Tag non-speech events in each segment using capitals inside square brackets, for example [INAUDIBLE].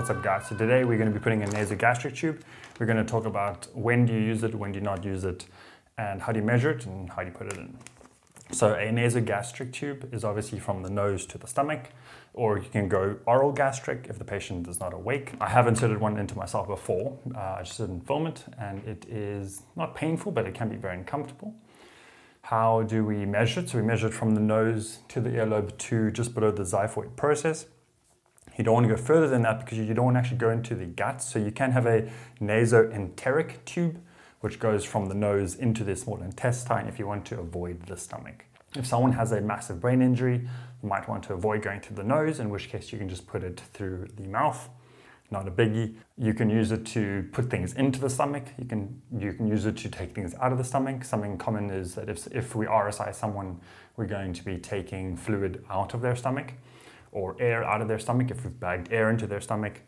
What's up guys? So today we're going to be putting a nasogastric tube. We're going to talk about when do you use it, when do you not use it, and how do you measure it and how do you put it in. So a nasogastric tube is obviously from the nose to the stomach, or you can go oral gastric if the patient is not awake. I have inserted one into myself before. Uh, I just didn't film it, and it is not painful, but it can be very uncomfortable. How do we measure it? So we measure it from the nose to the earlobe to just below the xiphoid process. You don't want to go further than that because you don't want to actually go into the gut. So you can have a nasoenteric tube, which goes from the nose into the small intestine if you want to avoid the stomach. If someone has a massive brain injury, you might want to avoid going through the nose, in which case you can just put it through the mouth. Not a biggie. You can use it to put things into the stomach. You can you can use it to take things out of the stomach. Something common is that if, if we RSI someone, we're going to be taking fluid out of their stomach or air out of their stomach if we've bagged air into their stomach,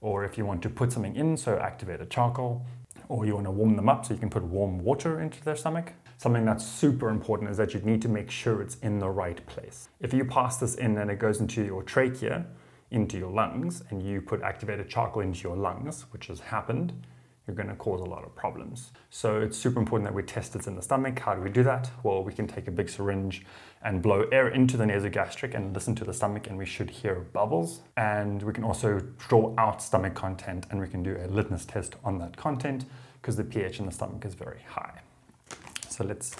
or if you want to put something in, so activate activated charcoal, or you want to warm them up so you can put warm water into their stomach. Something that's super important is that you need to make sure it's in the right place. If you pass this in and it goes into your trachea, into your lungs, and you put activated charcoal into your lungs, which has happened, you're going to cause a lot of problems. So it's super important that we test it in the stomach. How do we do that? Well, we can take a big syringe and blow air into the nasogastric and listen to the stomach, and we should hear bubbles. And we can also draw out stomach content, and we can do a litmus test on that content because the pH in the stomach is very high. So let's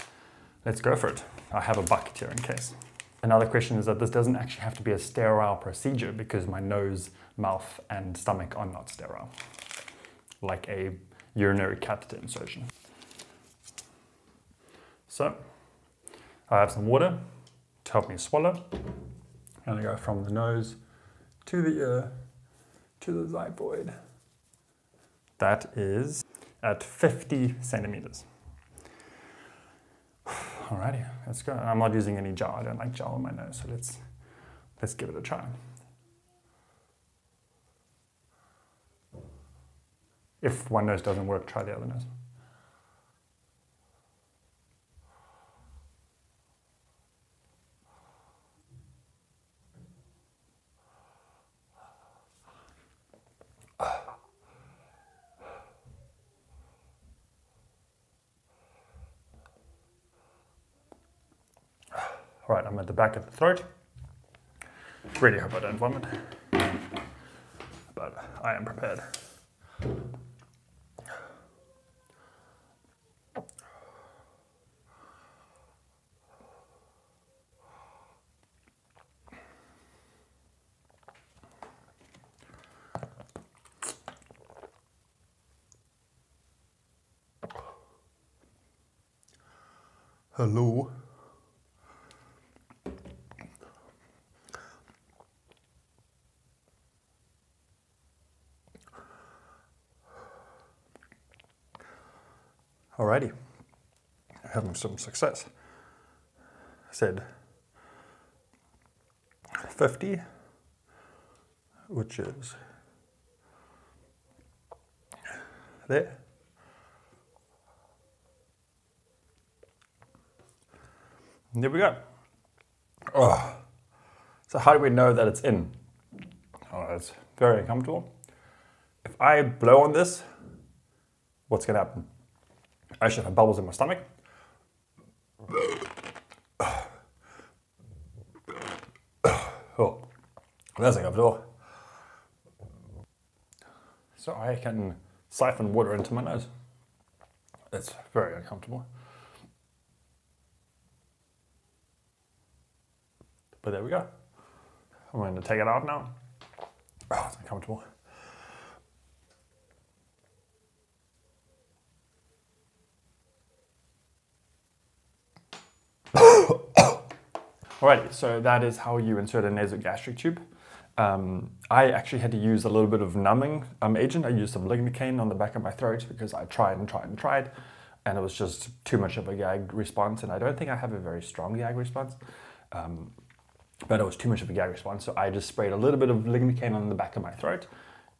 let's go for it. I have a bucket here in case. Another question is that this doesn't actually have to be a sterile procedure because my nose, mouth, and stomach are not sterile like a urinary catheter insertion. So I have some water to help me swallow. And I go from the nose to the ear to the xiphoid. That is at 50 centimeters. [SIGHS] Alrighty, let's go. I'm not using any gel. I don't like gel on my nose, so let's let's give it a try. If one nose doesn't work, try the other nose. All right, I'm at the back of the throat. Really hope I don't vomit, but I am prepared. Hello. Alrighty, having some success. I said 50, which is there. There we go. Oh. So how do we know that it's in? Oh, it's very uncomfortable. If I blow on this, what's gonna happen? I should have bubbles in my stomach. Oh, oh. that's uncomfortable. So I can siphon water into my nose. It's very uncomfortable. But there we go. I'm going to take it out now. Oh, it's uncomfortable. [COUGHS] Alrighty, so that is how you insert a nasogastric tube. Um, I actually had to use a little bit of numbing um, agent. I used some lignocaine on the back of my throat because I tried and tried and tried, and it was just too much of a gag response. And I don't think I have a very strong gag response. Um, but it was too much of a gag response. So I just sprayed a little bit of lignocaine on the back of my throat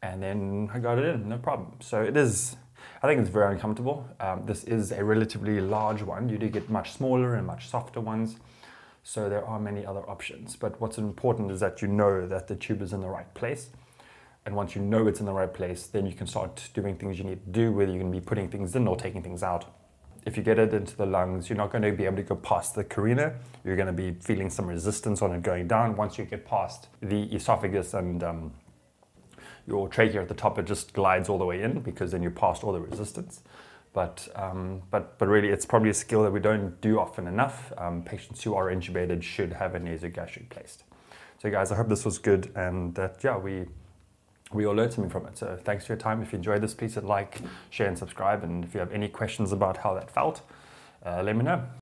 and then I got it in, no problem. So it is, I think it's very uncomfortable. Um, this is a relatively large one. You do get much smaller and much softer ones. So there are many other options. But what's important is that you know that the tube is in the right place. And once you know it's in the right place, then you can start doing things you need to do, whether you're going to be putting things in or taking things out. If you get it into the lungs, you're not going to be able to go past the carina. You're going to be feeling some resistance on it going down. Once you get past the esophagus and um, your trachea at the top, it just glides all the way in because then you're past all the resistance. But, um, but, but really, it's probably a skill that we don't do often enough. Um, patients who are intubated should have a nasogastric placed. So, guys, I hope this was good and that, yeah, we, we all learned something from it. So, thanks for your time. If you enjoyed this, please like, share, and subscribe. And if you have any questions about how that felt, uh, let me know.